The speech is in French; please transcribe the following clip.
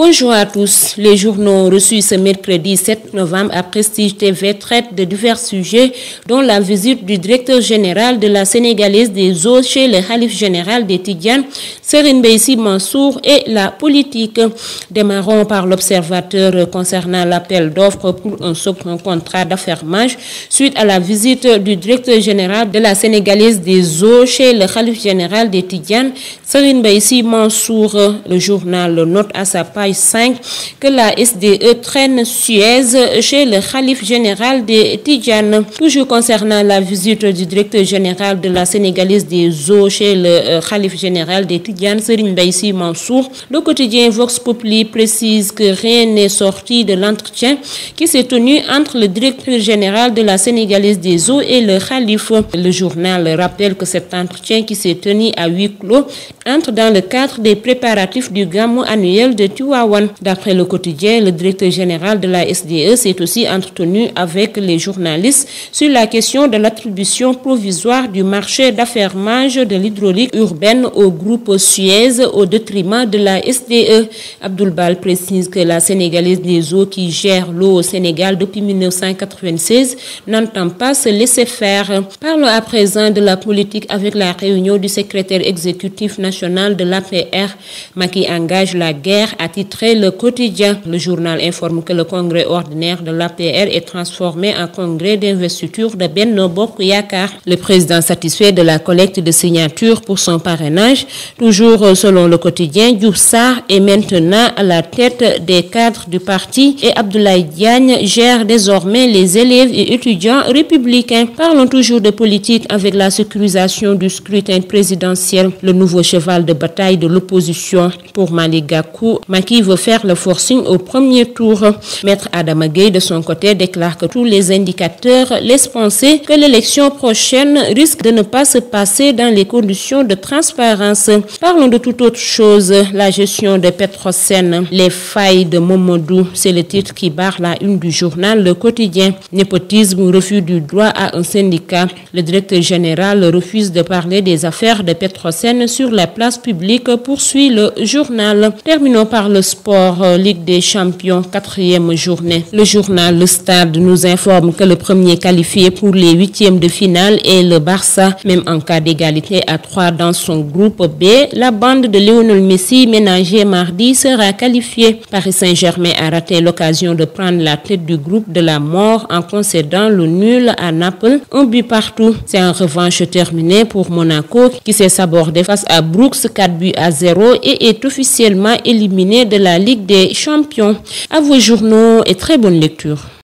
Bonjour à tous. Les journaux reçus ce mercredi 7 novembre à Prestige TV traitent de divers sujets, dont la visite du directeur général de la Sénégalaise des eaux chez le Khalif général des Tidjanes, Serine Beissi Mansour, et la politique. Démarrons par l'observateur concernant l'appel d'offres pour un second contrat d'affermage suite à la visite du directeur général de la Sénégalaise des eaux chez le Khalif général des Tidjanes, Serine Beissi Mansour. Le journal note à sa page 5 que la SDE traîne Suez chez le Khalif général des Tidjanes. Toujours concernant la visite du directeur général de la Sénégalise des eaux chez le Khalif général des Tidjanes, Serine Baïsi Mansour, le quotidien Vox Populi précise que rien n'est sorti de l'entretien qui s'est tenu entre le directeur général de la Sénégalise des eaux et le Khalif. Le journal rappelle que cet entretien qui s'est tenu à huis clos entre dans le cadre des préparatifs du Gamou annuel de D'après le quotidien, le directeur général de la SDE s'est aussi entretenu avec les journalistes sur la question de l'attribution provisoire du marché d'affermage de l'hydraulique urbaine au groupe Suez au détriment de la SDE. Abdoulbal précise que la Sénégalaise des eaux qui gère l'eau au Sénégal depuis 1996 n'entend pas se laisser faire. Parlons à présent de la politique avec la réunion du secrétaire exécutif national de l'APR, qui engage la guerre à titrer le quotidien. Le journal informe que le congrès ordinaire de l'APR est transformé en congrès d'investiture de Benno Yakar. Le président satisfait de la collecte de signatures pour son parrainage, toujours selon le quotidien, Youssar est maintenant à la tête des cadres du parti et Abdoulaye Diagne gère désormais les élèves et étudiants républicains. Parlons toujours de politique avec la sécurisation du scrutin présidentiel, le nouveau cheval de bataille de l'opposition pour Maligakou. Maki veut faire le forcing au premier tour. Maître Adam Gueye, de son côté, déclare que tous les indicateurs laissent penser que l'élection prochaine risque de ne pas se passer dans les conditions de transparence. Parlons de toute autre chose, la gestion de Petrosen, les failles de Momodou, c'est le titre qui barre la une du journal Le Quotidien. Népotisme, refus du droit à un syndicat. Le directeur général refuse de parler des affaires de Petrosen sur la place publique, poursuit le journal. Terminons par le sport, Ligue des champions, quatrième journée. Le journal Le Stade nous informe que le premier qualifié pour les huitièmes de finale est le Barça, même en cas d'égalité à trois dans son groupe B. La bande de Lionel Messi, ménagée mardi, sera qualifiée. Paris Saint-Germain a raté l'occasion de prendre la tête du groupe de la mort en concédant le nul à Naples, un but partout. C'est en revanche terminé pour Monaco qui s'est sabordé face à Brooks 4 buts à 0 et est officiellement éliminé de la Ligue des champions. À vos journaux et très bonne lecture.